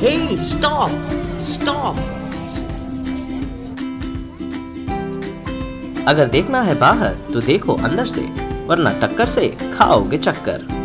Hey, stop! Stop! अगर देखना है बाहर तो देखो अंदर से वरना टक्कर से खाओगे चक्कर।